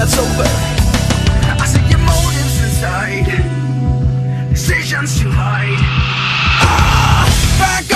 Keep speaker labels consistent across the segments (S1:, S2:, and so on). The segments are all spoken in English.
S1: that's over. I see your motives inside. Decisions to hide. Ah, Back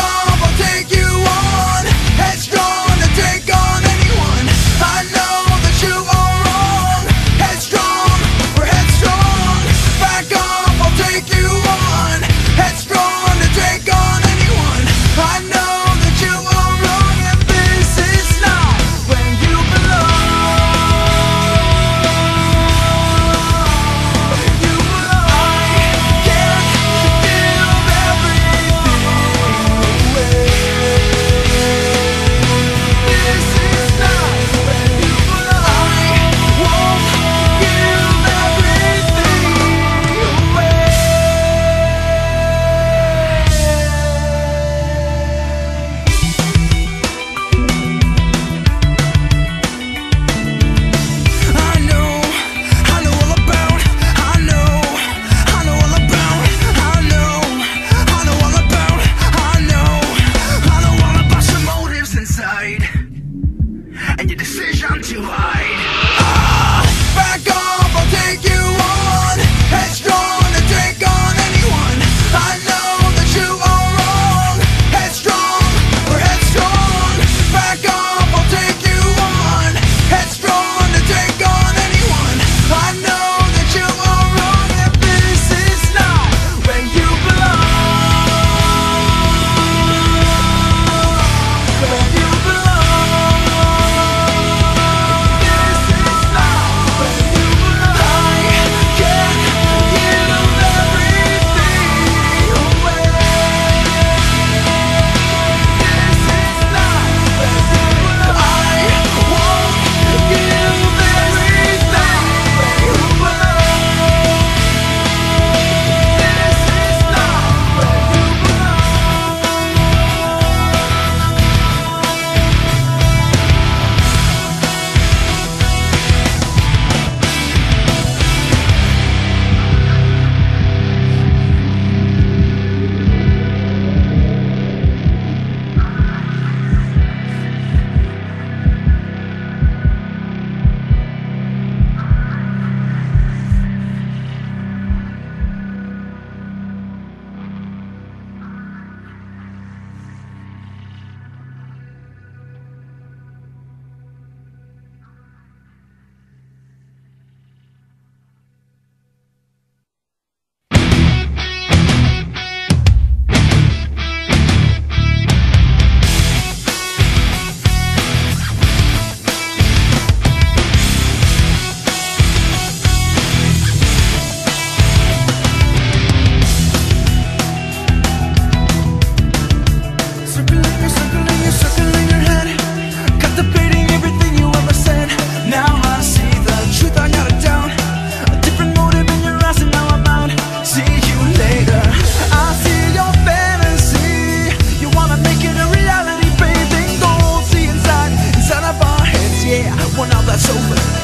S1: that's over.